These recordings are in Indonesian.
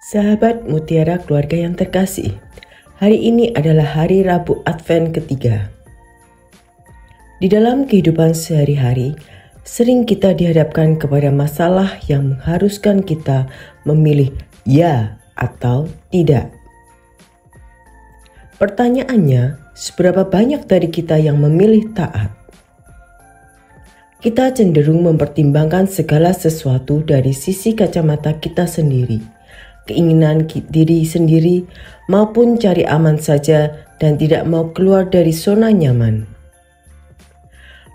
Sahabat Mutiara Keluarga yang terkasih, hari ini adalah hari Rabu Advent ketiga. Di dalam kehidupan sehari-hari, sering kita dihadapkan kepada masalah yang mengharuskan kita memilih ya atau tidak. Pertanyaannya, seberapa banyak dari kita yang memilih taat? Kita cenderung mempertimbangkan segala sesuatu dari sisi kacamata kita sendiri, keinginan diri sendiri, maupun cari aman saja dan tidak mau keluar dari zona nyaman.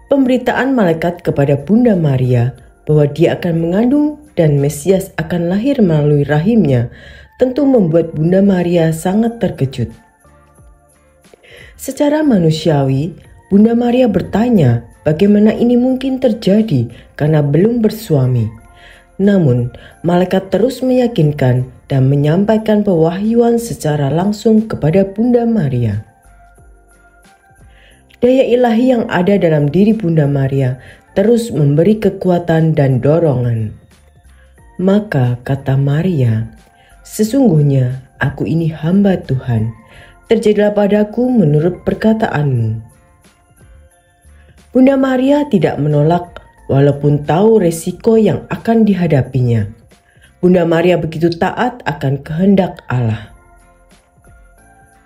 Pemberitaan malaikat kepada Bunda Maria bahwa dia akan mengandung dan Mesias akan lahir melalui rahimnya tentu membuat Bunda Maria sangat terkejut. Secara manusiawi, Bunda Maria bertanya bagaimana ini mungkin terjadi karena belum bersuami. Namun, malaikat terus meyakinkan dan menyampaikan pewahyuan secara langsung kepada Bunda Maria. Daya ilahi yang ada dalam diri Bunda Maria terus memberi kekuatan dan dorongan. Maka kata Maria, "Sesungguhnya aku ini hamba Tuhan." terjadilah padaku menurut perkataanmu. Bunda Maria tidak menolak walaupun tahu resiko yang akan dihadapinya. Bunda Maria begitu taat akan kehendak Allah.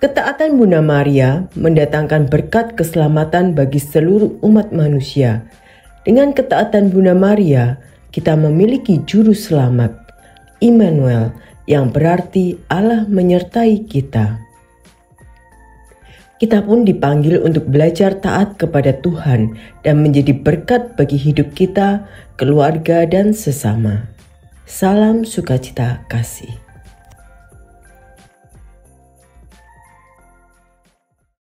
Ketaatan Bunda Maria mendatangkan berkat keselamatan bagi seluruh umat manusia. Dengan ketaatan Bunda Maria, kita memiliki juru selamat, Immanuel, yang berarti Allah menyertai kita kita pun dipanggil untuk belajar taat kepada Tuhan dan menjadi berkat bagi hidup kita, keluarga, dan sesama. Salam sukacita kasih.